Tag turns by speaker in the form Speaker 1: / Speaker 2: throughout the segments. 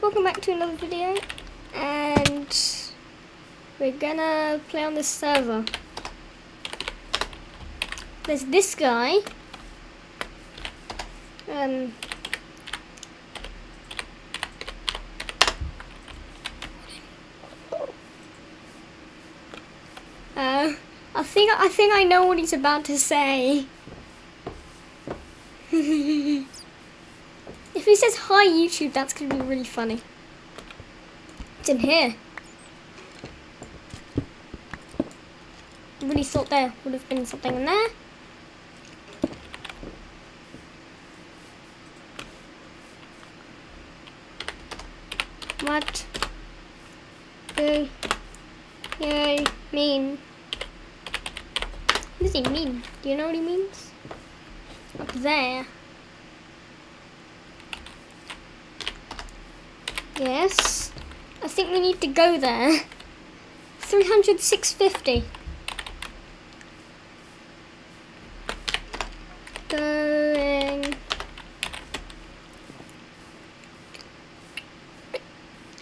Speaker 1: welcome back to another video and we're gonna play on this server. There's this guy. Um Uh, I think I think I know what he's about to say. he says hi YouTube, that's gonna be really funny. It's in here. Really thought there would have been something in there. What do you mean? What does he mean? Do you know what he means? Up there. Yes. I think we need to go there. 300, 650. Going.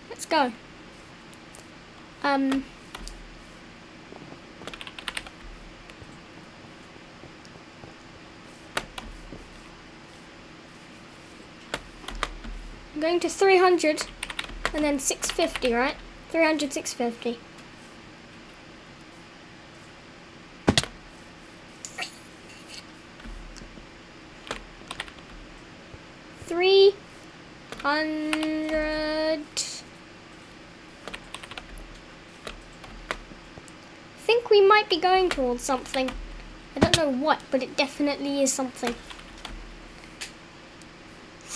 Speaker 1: Let's go. Um. I'm going to 300 and then 650, right? 300, 650. Three hundred. I think we might be going towards something. I don't know what, but it definitely is something.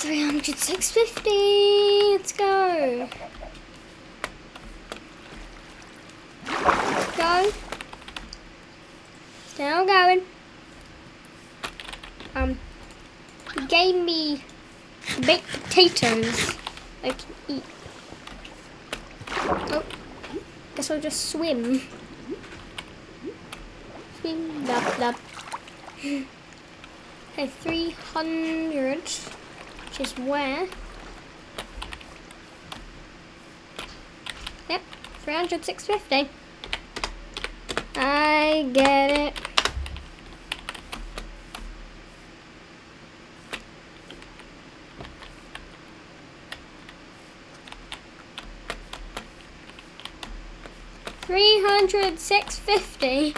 Speaker 1: 300, 650. Let's go. Go. Still going. Um, he gave me baked potatoes I can eat. Oh, guess I'll just swim. Swim, lap, lap. Okay, 300 which is where? Yep, 300, 650. I get it. Three hundred six fifty.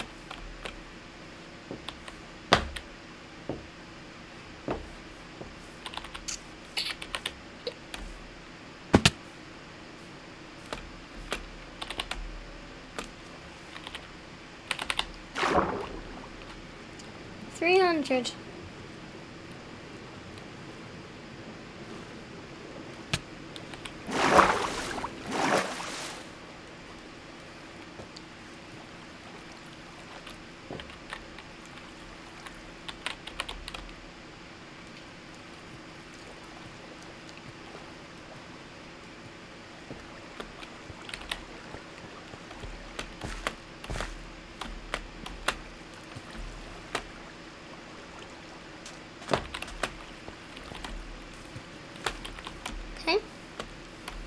Speaker 1: 100.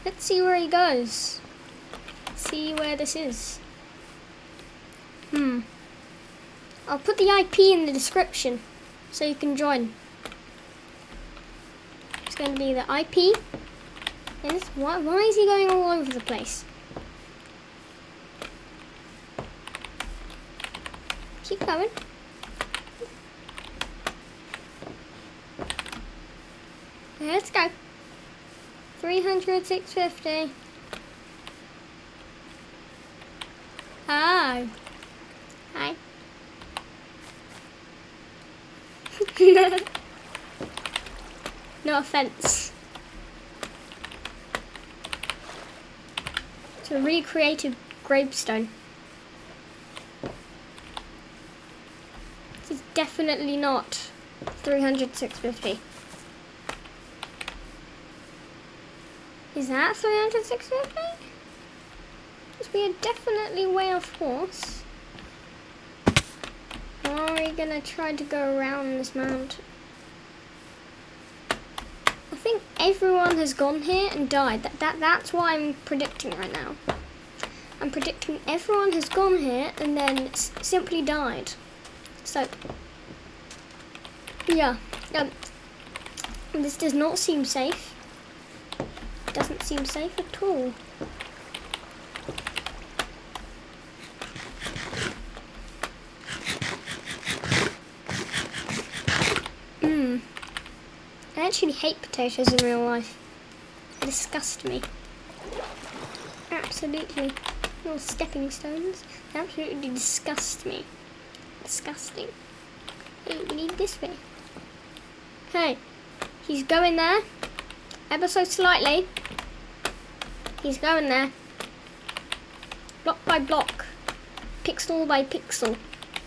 Speaker 1: Let's see where he goes. See where this is. Hmm. I'll put the IP in the description so you can join. It's going to be the IP. Is why, why is he going all over the place? Keep going. Let's go. 300, 650. Hi. Hi. no offense. It's a recreated gravestone. This is definitely not 300, 650. Is that 300, 650? Because we are definitely way off course. Or are we gonna try to go around this mountain? I think think everyone has gone here and died. That, that That's what I'm predicting right now. I'm predicting everyone has gone here and then simply died. So, yeah. Um, this does not seem safe. Doesn't seem safe at all. Mmm. I actually hate potatoes in real life. They disgust me. Absolutely. Little stepping stones. They absolutely disgust me. Disgusting. We need this way. Okay. He's going there. Ever so slightly. He's going there. Block by block. Pixel by pixel.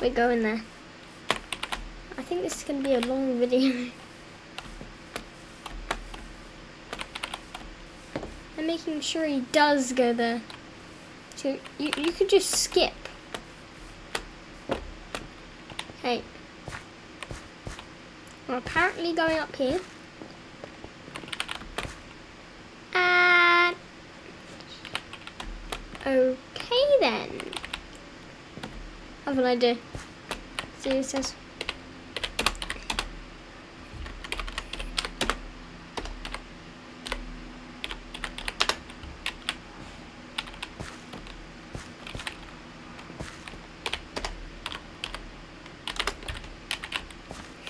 Speaker 1: We're going there. I think this is going to be a long video. I'm making sure he does go there. So you, you could just skip. Hey. We're apparently going up here. Okay then. I have an idea. See it says.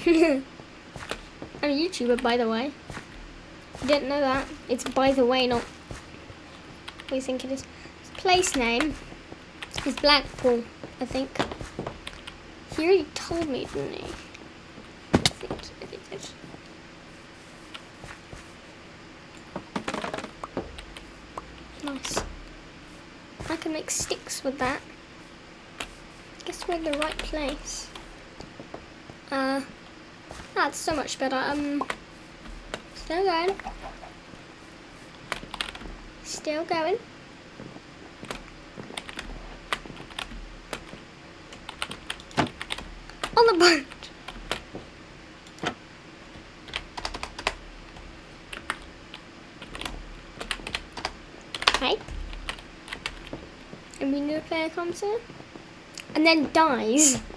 Speaker 1: I'm a YouTuber, by the way. Didn't know that. It's by the way, not what do you think it is place name is Blackpool, I think. He already told me, didn't he? I think. Nice. I can make sticks with that. I Guess we're in the right place. Uh, that's so much better. Um, still going. Still going. on the boat. Okay. And we new player comes in. And then dies.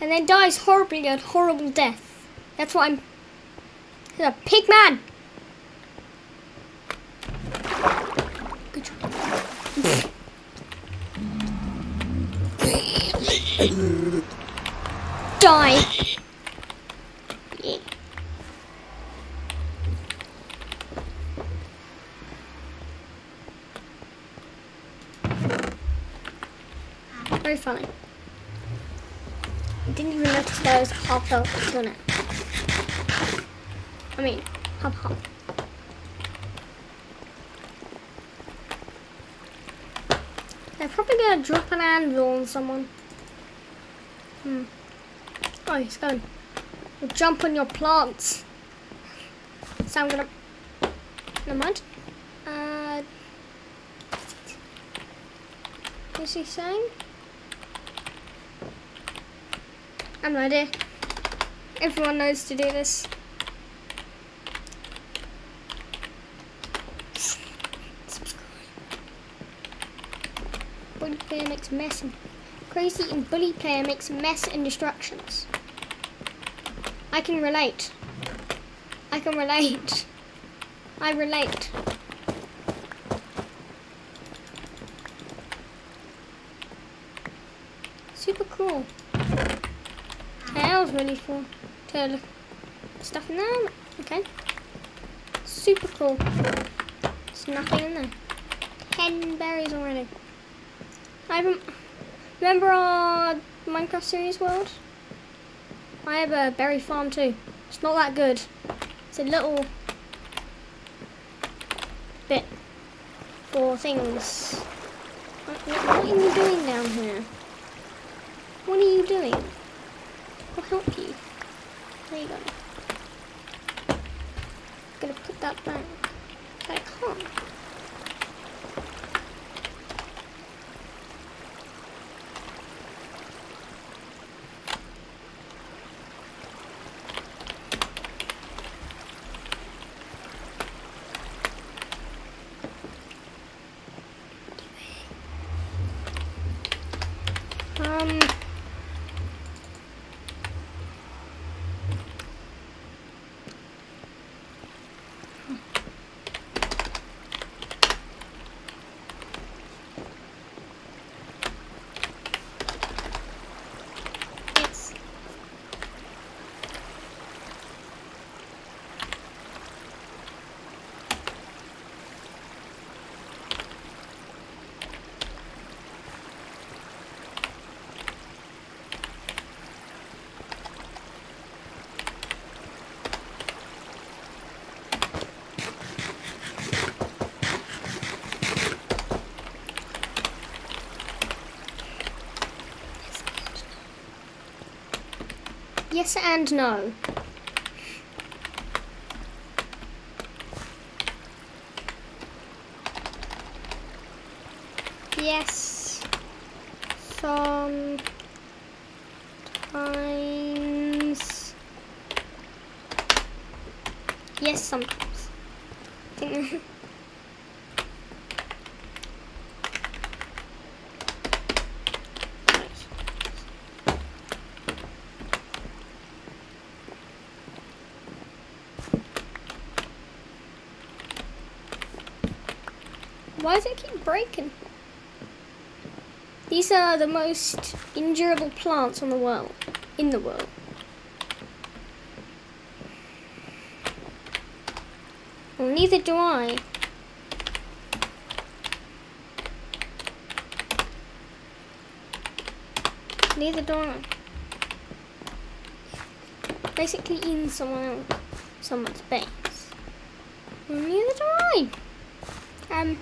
Speaker 1: And then dies horribly a horrible death. That's what I'm... He's a pig man! Good job. die. Very funny. I didn't even notice on it. I mean, hop hop. They're probably gonna drop an anvil on someone. Hmm. Oh, he's going. You'll jump on your plants. So I'm gonna. Never mind. Uh, what's he saying? I have no idea. Everyone knows to do this. Bully player makes mess and crazy and bully player makes mess and distractions. I can relate. I can relate. I relate. Super cool. That was really full. Stuff in there. Okay. Super cool. There's nothing in there. Ten berries already. I haven't. Remember our Minecraft series world? I have a berry farm too. It's not that good. It's a little bit for things. What, what, are you doing down here? What are you doing? I'll help you. There you go. I'm gonna put that back. I can't. Yes and no. Yes. Sometimes. Yes, sometimes. Why does it keep breaking? These are the most endurable plants on the world, in the world. Well, neither do I. Neither do I. Basically in someone else, someone's base. Neither do I. Um.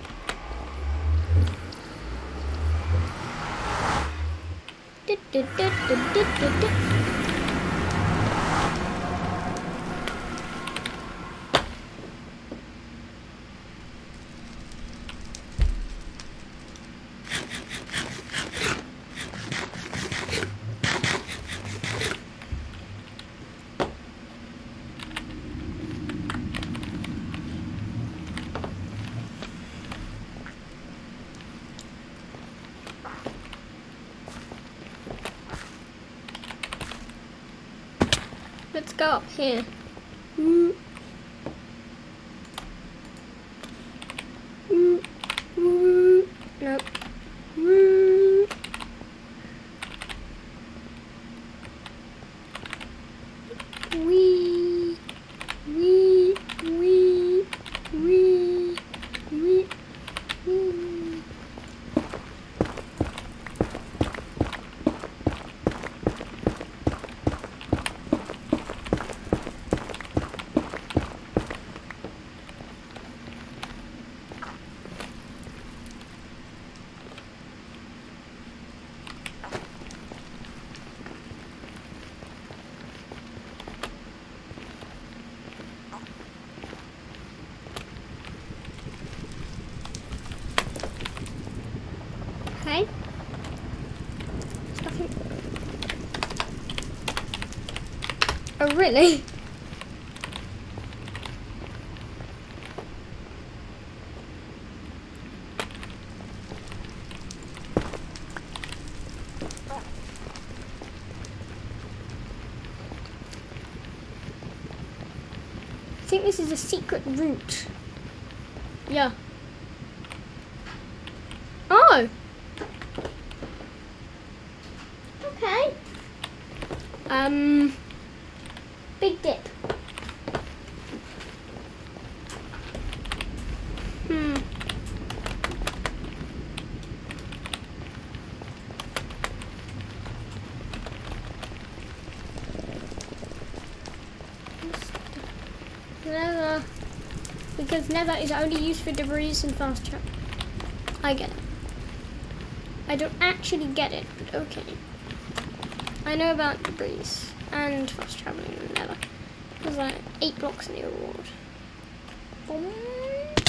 Speaker 1: Du, du, du, Let's go up here. Mm. Mm. Nope. Mm. Wee. Wee. Wee. Wee. Wee. Wee. Okay. There's nothing. Oh, really? I think this is a secret route. Yeah. Oh! Okay. Um, big dip. Hmm. Nether. Because nether is only used for debris and fast travel. I get it. I don't actually get it, but okay. I know about debris and fast traveling in the nether. There's like eight blocks in the reward. Boom,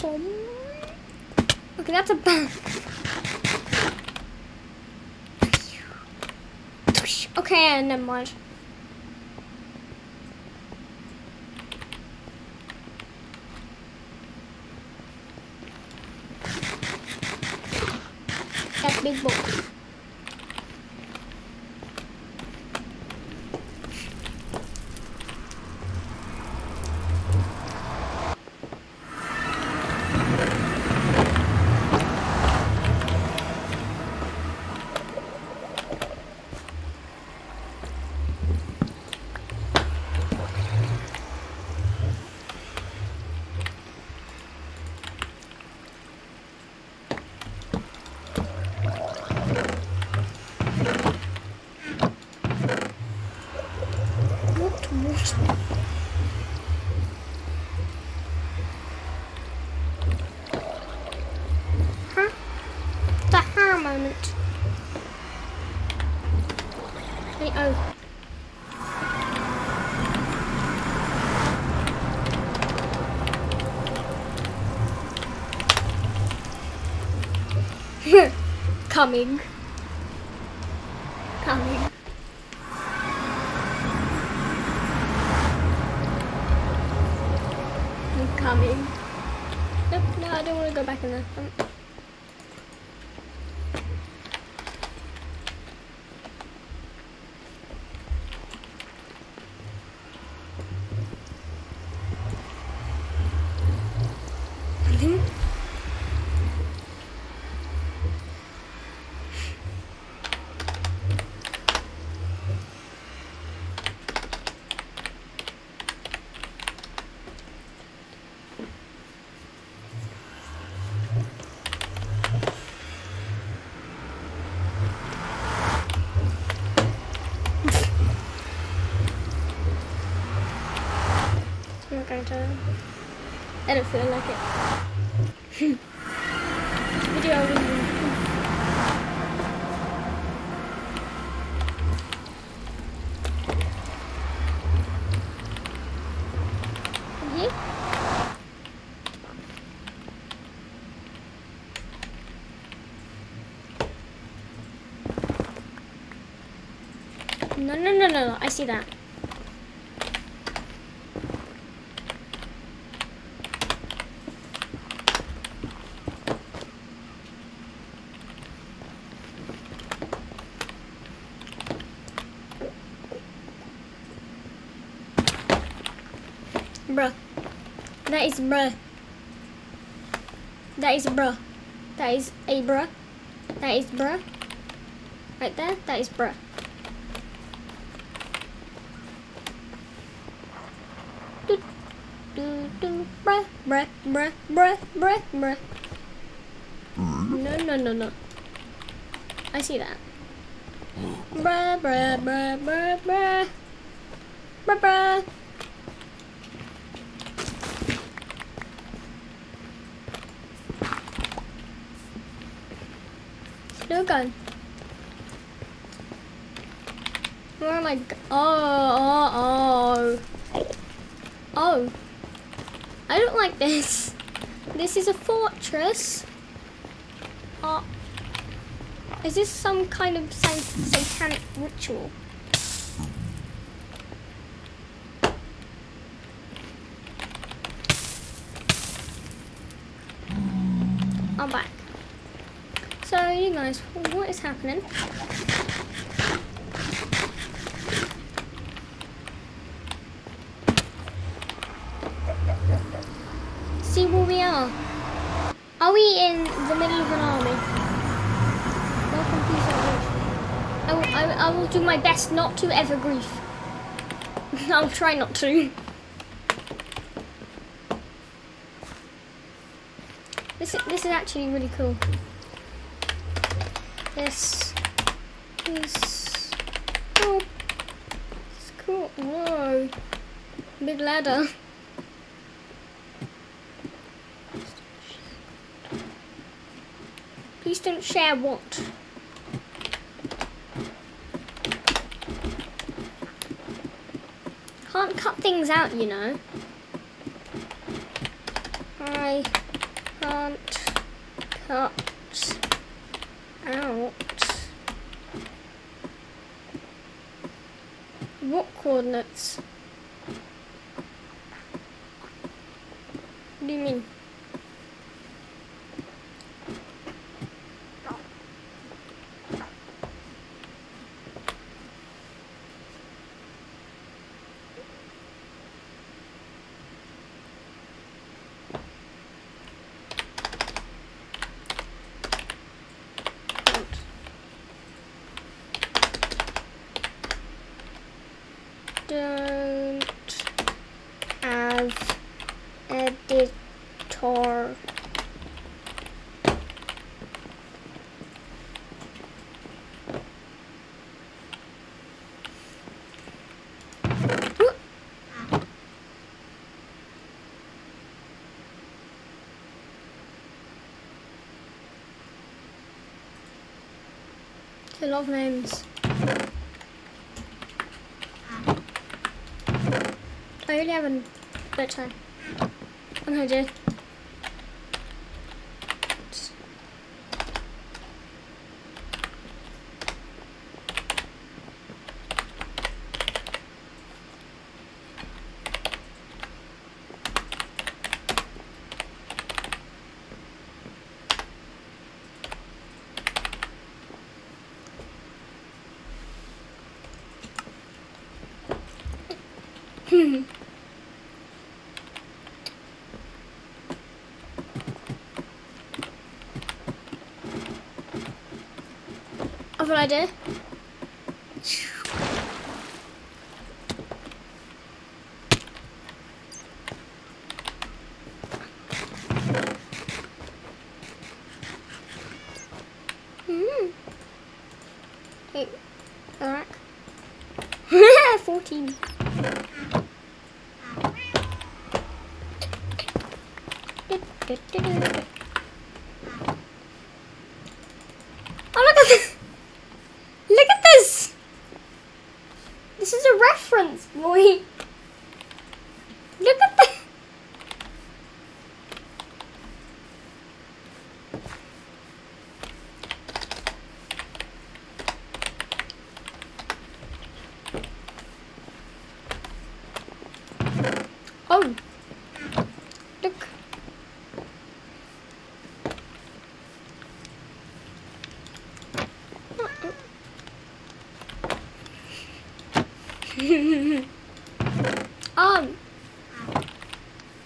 Speaker 1: boom. Okay, that's a bad. Okay, never mind. 冰雹。Coming. Coming. I'm coming. Nope, no, I don't want to go back in there. Um, I'm going to. I don't feel like it. Video review. Mhm. No, no, no, no, no. I see that. Bruh. That is bruh. That is bruh. That is a bruh. That is bruh. Right there, that is bruh. Do, do, do, bruh, bruh, bruh, bruh, bruh, bruh. No, no, no, no. I see that. Bruh, bruh, bruh, bruh, bruh. Bruh, bruh. Gun. Where am I? Oh, oh, oh. Oh. I don't like this. This is a fortress. Oh. Is this some kind of sa- satanic ritual? I'm back. So, you guys, what is happening? See where we are. Are we in the middle of an army? Welcome, peace. I will, I, I will do my best not to ever grief. I'll try not to. This this is actually really cool. This is cool. Oh, it's cool. Whoa. Big ladder. Please don't share what. Can't cut things out, you know. I can't cut out. What coordinates? What do you mean? Don't have editor. Whoop. Of names. I really haven't bedtime. I'm gonna do. I've an idea. Hmm. Hey, alright. 14. Oh, look at this! Look at this! This is a reference, boy. Look at this! Oh. Look. um.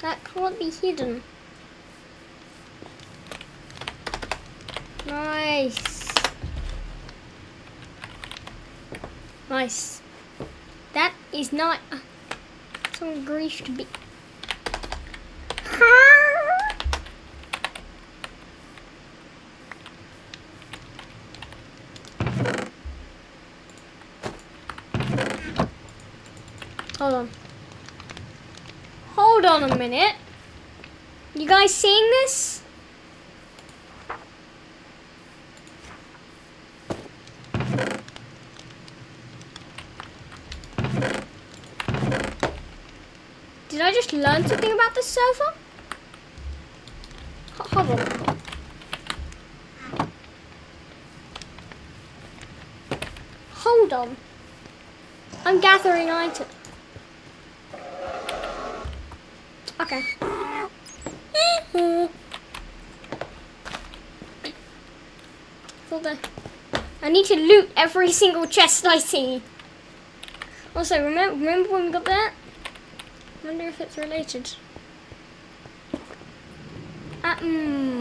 Speaker 1: That can't be hidden. Nice. Nice. That is not uh, some grief to be. Hold on. Hold on a minute. You guys seeing this? Did I just learn something about this server? Ho- Hold on. Hold on. I'm gathering items. Hold on. I need to loot every single chest I see. Also, remember, remember when we got that? wonder if it's related. Mm.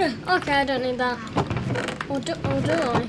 Speaker 1: Okay, I don't need that. Or do, or do I?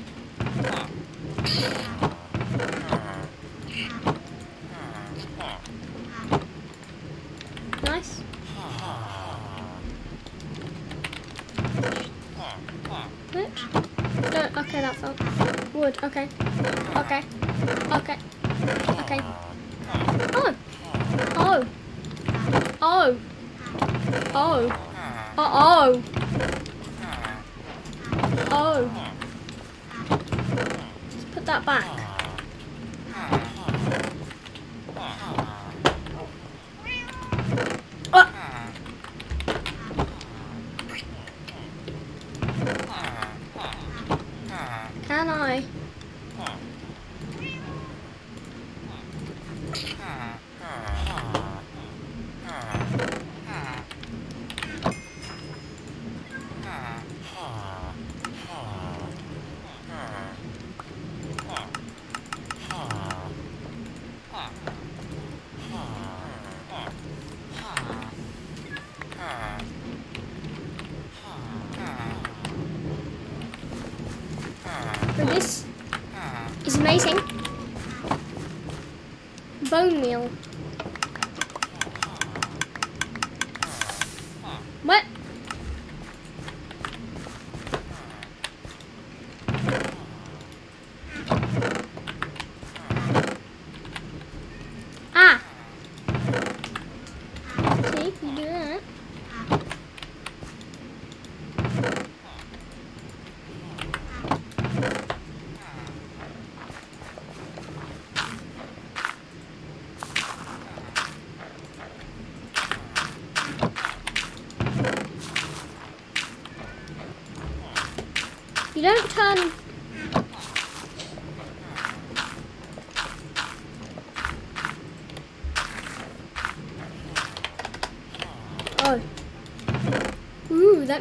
Speaker 1: meal.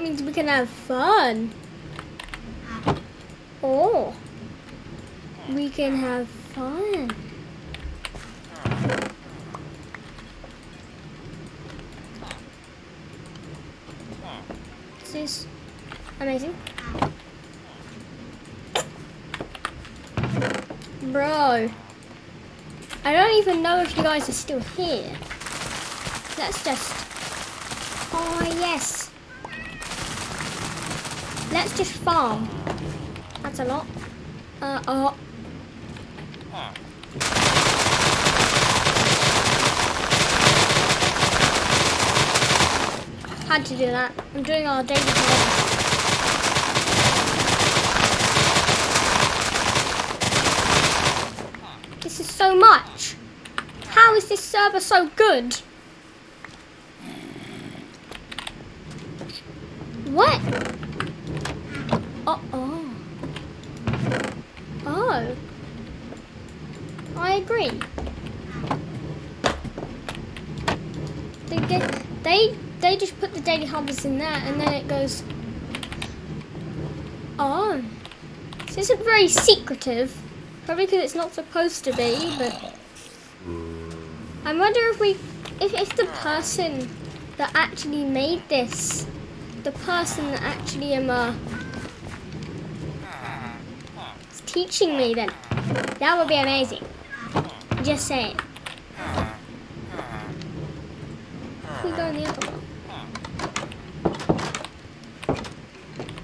Speaker 1: That means we can have fun. Oh. We can have fun. This is amazing. Bro. I don't even know if you guys are still here. Let's just... Oh, yes. Let's just farm. That's a lot. Uh, oh. Had to do that. I'm doing our daily harvest. This is so much. How is this server so good? What? Oh, oh. Oh. I agree. They, get, they, they just put the daily harvest in there and then it Oh. This isn't very secretive. Probably because it's not supposed to be, but... I wonder if we... If, if the person that actually made this, the person that actually am, uh... is teaching me then, that would be amazing. Just saying. We go in the other one.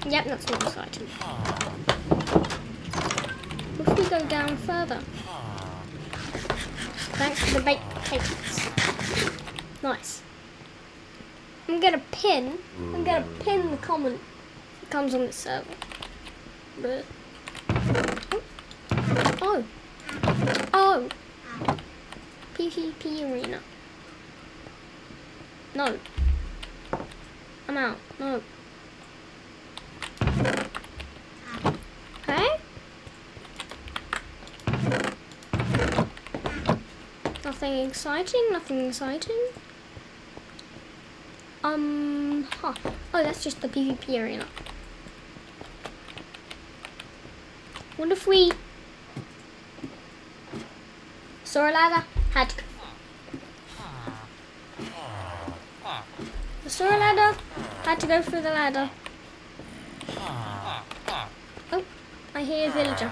Speaker 1: Yep, that's not exciting. What if we go down further? Thanks for the baked potatoes. Nice. I'm gonna pin. I'm gonna mm. pin the comment that comes on the server. But oh, oh, oh. PvP arena. No, I'm out. No. Okay. Nothing exciting, nothing exciting. Um, huh. Oh, that's just the PvP arena. What if we saw a ladder? Had to. Saw a ladder? Had to go through the ladder. Oh, I hear a villager.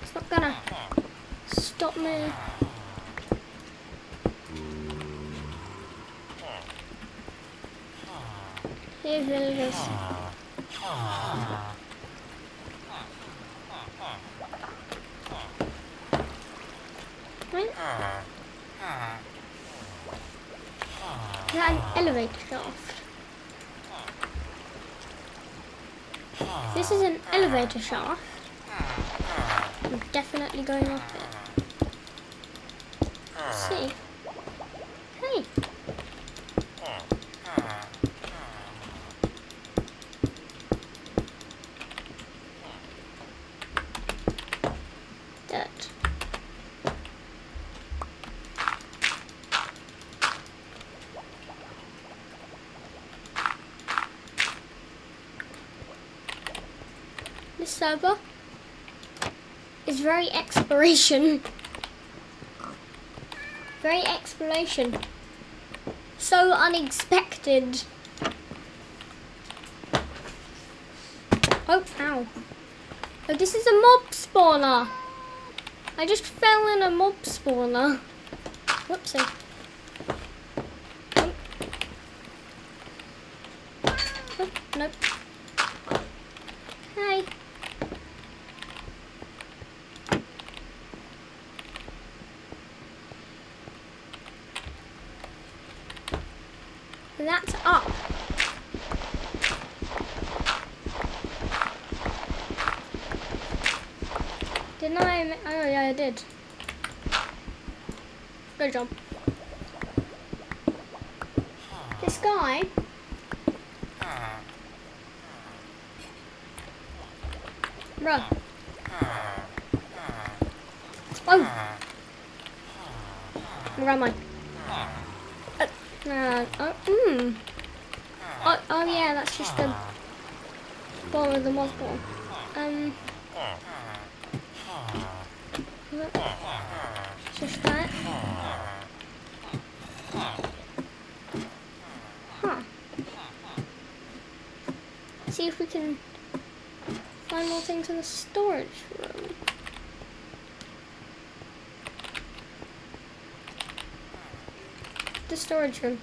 Speaker 1: It's not gonna stop me. Here, villagers. Right? Is that an elevator shaft? This is elevator shaft. I'm definitely going up it. Let's see. Hey. Dirt. This server is very exploration. Very exploration. so unexpected. Oh, ow. Oh, this is a mob spawner. I just fell in a mob spawner. Whoopsie. Oh. Oh, nope. Hi. That's up. Didn't I? Oh yeah, I did. Good job. This guy. Bruh. Oh! Where am I? Uh, uh, oh, mm. Oh, yeah, that's just the ball of the mothball. Um. Just that. Huh. See if we can find more things in the storage room. The storage room.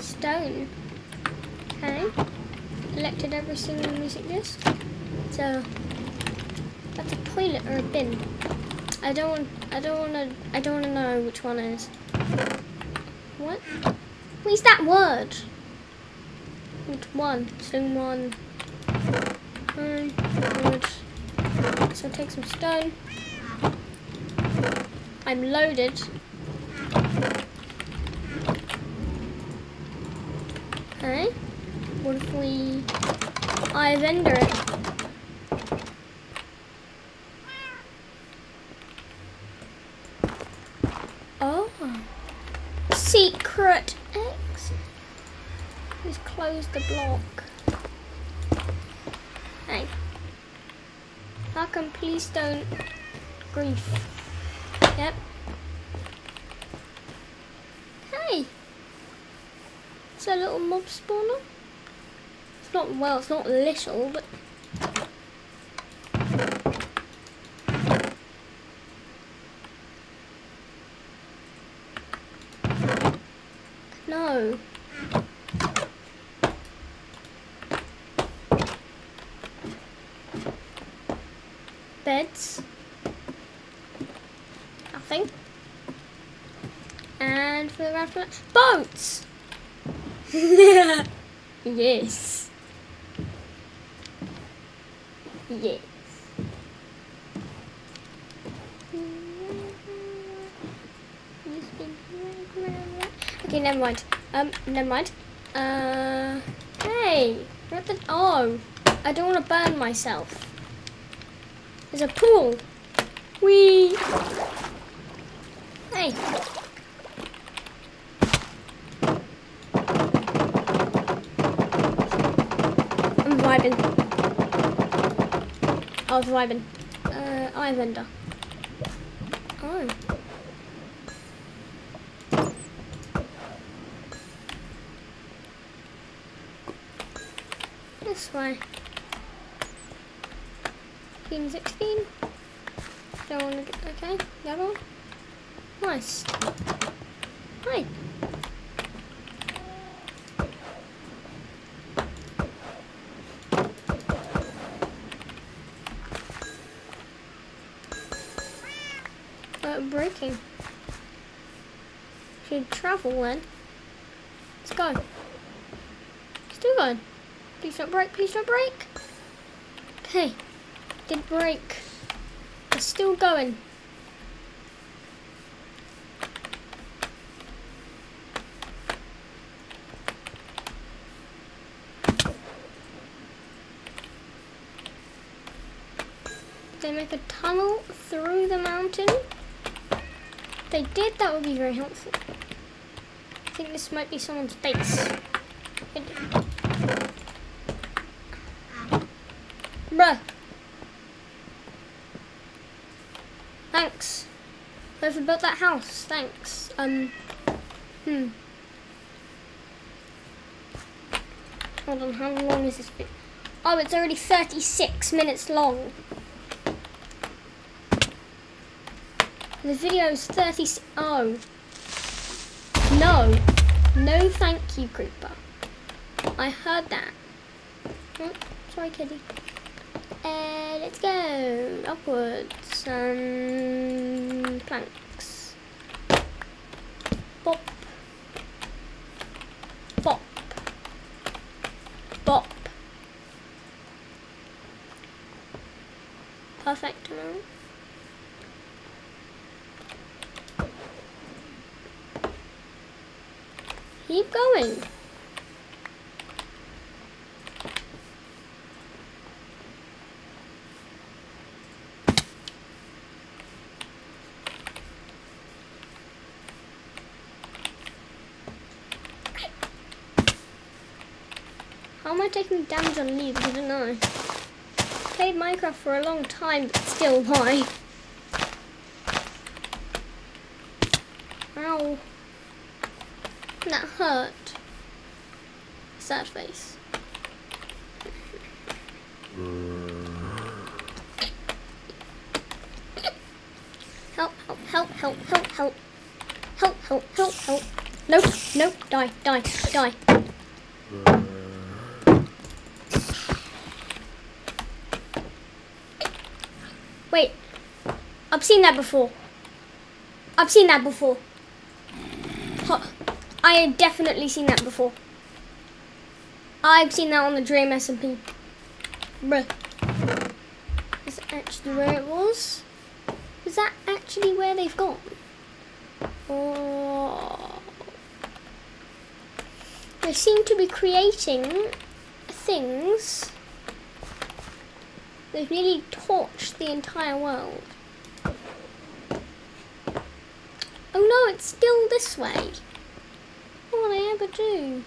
Speaker 1: Stone. Okay. Collected every single music disc. So that's a toilet or a bin. I don't want I don't wanna I don't wanna know which one is. What? What is that word? Which one? Someone um, wood. So take some stone. I'm loaded. Okay. We I vendor it? Oh. Secret exit. Let's close the block. Hey. How come please don't grief? Yep. Hey. It's a little mob spawner. It's not well, it's not little, but no. Beds. Nothing. And for the round boats. yes. Yes. Okay, never mind. Um, never mind. Uh, hey. Oh, I don't want to burn myself. There's a pool. Wee. Hey. I'm vibing. I was vibing. Uh, vendor. Oh. This way. 15, 16. Don't want to get, okay, yellow. Nice. Hi. Uh, breaking. Should travel then. Let's go. Still going. Please don't break, please don't break. Okay. Did break. It's still going. They make a tunnel through the mountain. If they did, that would be very helpful. I think this might be someone's. It, Bruh. whoever built that house. Thanks. Um, hmm. Hold on, how long is this video? Oh, it's already 36 minutes long. The video is 30. Oh. No. No, thank you, Creeper. I heard that. Oh, sorry, kitty. Uh, let's go upwards. Um, planks. How am I taking damage on leaves? I don't know. Played Minecraft for a long time, but still, why? Ow. That hurt. Sad face. Help, help, help, help, help, help. Help, help, help, help. Nope, nope, die, die, die. Wait, I've seen that before. I've seen that before. I had definitely seen that before. I've seen that on the Dream SMP. Bruh. Is that actually where it was? Is that actually where they've gone? Oh. They seem to be creating things. They've nearly torched the entire world. Oh no, it's still this way. What would I ever do?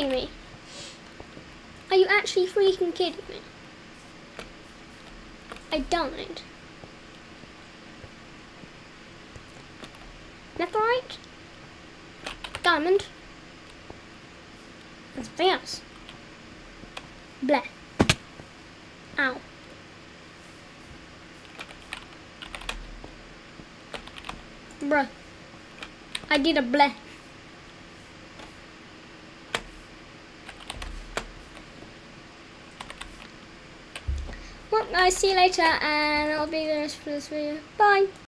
Speaker 1: Kidding me. Are you actually freaking kidding me? I died. Netherite? Diamond? And something else. Bleh. Ow. Bruh. I did a bleh. Well, guys, see you later, and I'll be the there for this video. Bye.